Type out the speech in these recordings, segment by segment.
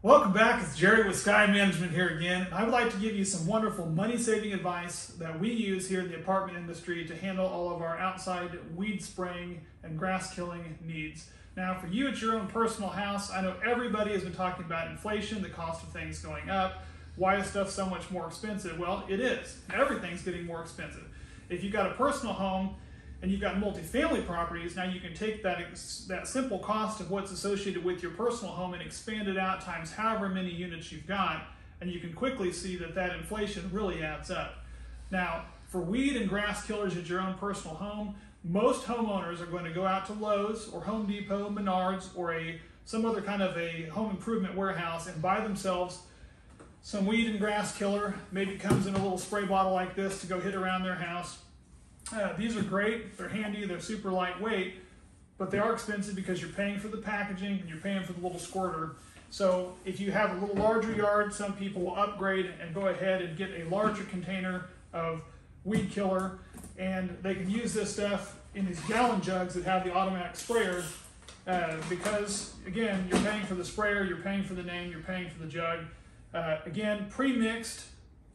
Welcome back. It's Jerry with Sky Management here again. I would like to give you some wonderful money saving advice that we use here in the apartment industry to handle all of our outside weed spraying and grass killing needs. Now, for you at your own personal house, I know everybody has been talking about inflation, the cost of things going up. Why is stuff so much more expensive? Well, it is. Everything's getting more expensive. If you've got a personal home, and you've got multifamily properties, now you can take that, that simple cost of what's associated with your personal home and expand it out times however many units you've got, and you can quickly see that that inflation really adds up. Now, for weed and grass killers at your own personal home, most homeowners are going to go out to Lowe's or Home Depot, Menards, or a some other kind of a home improvement warehouse and buy themselves some weed and grass killer. Maybe comes in a little spray bottle like this to go hit around their house uh, these are great, they're handy, they're super lightweight, but they are expensive because you're paying for the packaging and you're paying for the little squirter. So if you have a little larger yard, some people will upgrade and go ahead and get a larger container of weed killer and they can use this stuff in these gallon jugs that have the automatic sprayer uh, because again, you're paying for the sprayer, you're paying for the name, you're paying for the jug. Uh, again, pre-mixed,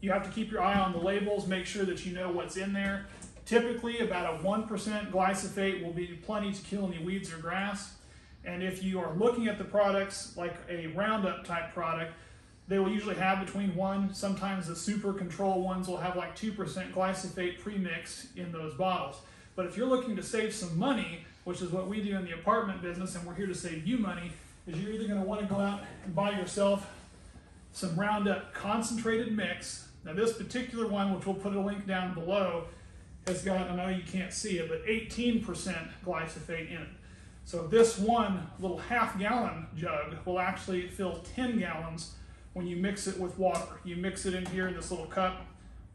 you have to keep your eye on the labels, make sure that you know what's in there. Typically, about a 1% glyphosate will be plenty to kill any weeds or grass. And if you are looking at the products like a Roundup type product, they will usually have between one, sometimes the super control ones will have like 2% glyphosate premixed in those bottles. But if you're looking to save some money, which is what we do in the apartment business, and we're here to save you money, is you're either going to want to go out and buy yourself some Roundup concentrated mix. Now this particular one, which we'll put a link down below, has got, I know you can't see it, but 18% glyphosate in it. So this one little half gallon jug will actually fill 10 gallons when you mix it with water. You mix it in here in this little cup.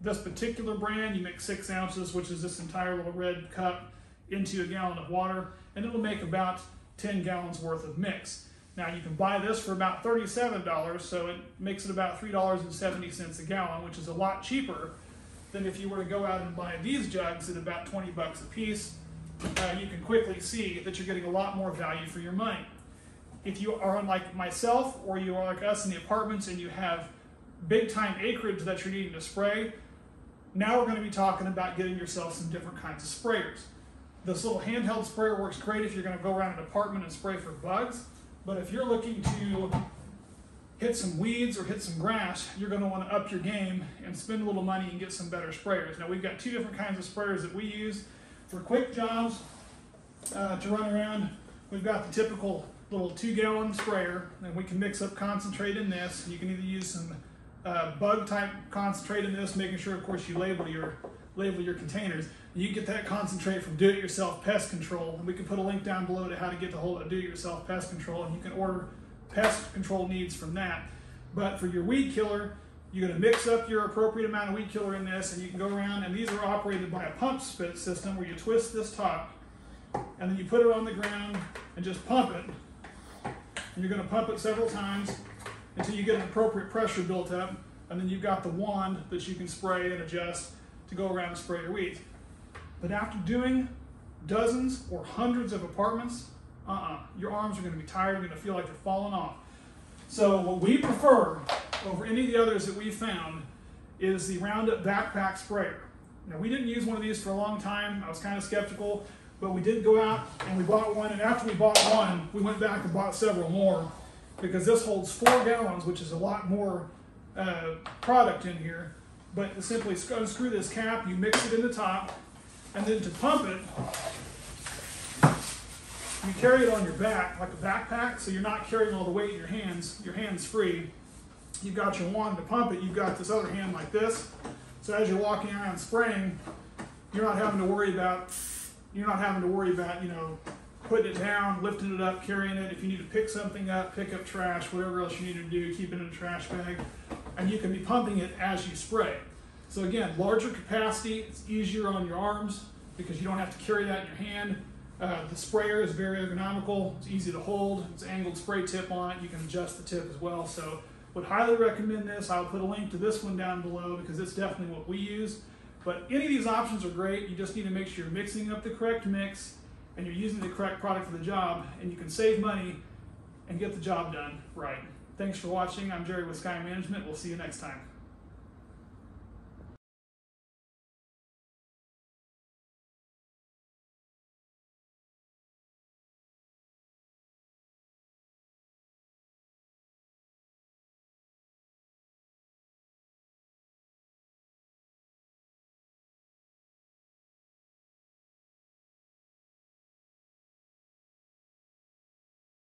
This particular brand, you mix six ounces, which is this entire little red cup, into a gallon of water, and it'll make about 10 gallons worth of mix. Now you can buy this for about $37, so it makes it about $3.70 a gallon, which is a lot cheaper than if you were to go out and buy these jugs at about 20 bucks a piece. Uh, you can quickly see that you're getting a lot more value for your money. If you are unlike myself or you are like us in the apartments and you have big time acreage that you're needing to spray, now we're going to be talking about getting yourself some different kinds of sprayers. This little handheld sprayer works great if you're going to go around an apartment and spray for bugs, but if you're looking to hit some weeds or hit some grass, you're going to want to up your game and spend a little money and get some better sprayers. Now we've got two different kinds of sprayers that we use for quick jobs uh, to run around. We've got the typical little two gallon sprayer and we can mix up concentrate in this. You can either use some uh, bug type concentrate in this, making sure of course you label your label your containers. You get that concentrate from do-it-yourself pest control. And we can put a link down below to how to get the hold of do-it-yourself pest control and you can order pest control needs from that. But for your weed killer, you're going to mix up your appropriate amount of weed killer in this, and you can go around, and these are operated by a pump spit system where you twist this top, and then you put it on the ground and just pump it. And you're going to pump it several times until you get an appropriate pressure built up, and then you've got the wand that you can spray and adjust to go around and spray your weeds. But after doing dozens or hundreds of apartments, uh-uh. Your arms are going to be tired. You're going to feel like they're falling off. So what we prefer over any of the others that we found is the Roundup backpack sprayer. Now we didn't use one of these for a long time. I was kind of skeptical, but we did go out and we bought one. And after we bought one, we went back and bought several more because this holds four gallons, which is a lot more uh, product in here. But simply unscrew this cap, you mix it in the top, and then to pump it, you carry it on your back like a backpack, so you're not carrying all the weight in your hands. Your hand's free. You've got your wand to pump it. You've got this other hand like this. So as you're walking around spraying, you're not having to worry about you're not having to worry about you know putting it down, lifting it up, carrying it. If you need to pick something up, pick up trash, whatever else you need to do, keep it in a trash bag, and you can be pumping it as you spray. So again, larger capacity, it's easier on your arms because you don't have to carry that in your hand. Uh, the sprayer is very ergonomical. It's easy to hold. It's an angled spray tip on it. You can adjust the tip as well. So would highly recommend this. I'll put a link to this one down below because it's definitely what we use. But any of these options are great. You just need to make sure you're mixing up the correct mix and you're using the correct product for the job and you can save money and get the job done right. Thanks for watching. I'm Jerry with Sky Management. We'll see you next time.